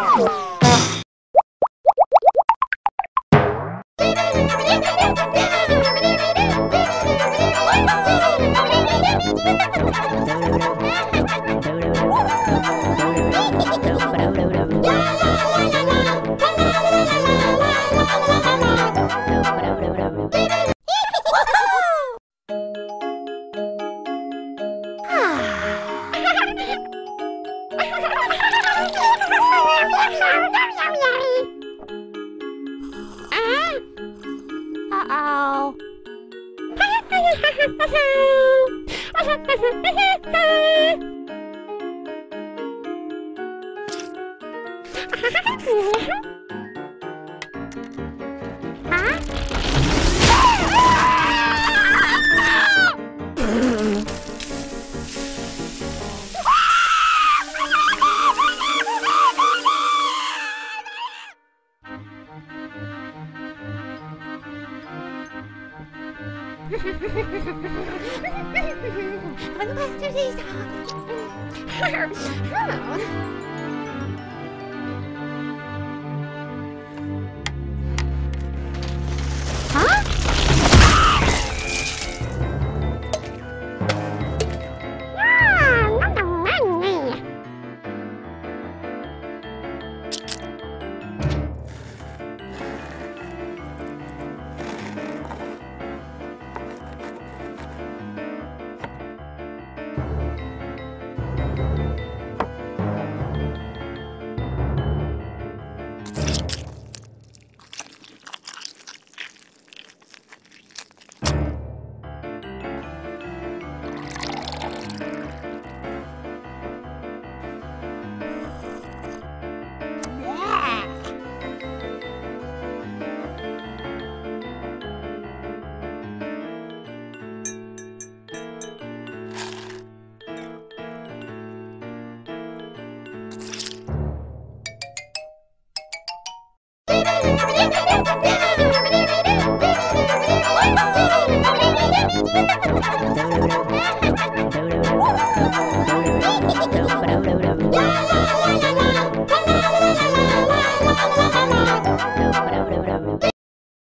Ah. Uh-oh. 反正快休息一下。Come on.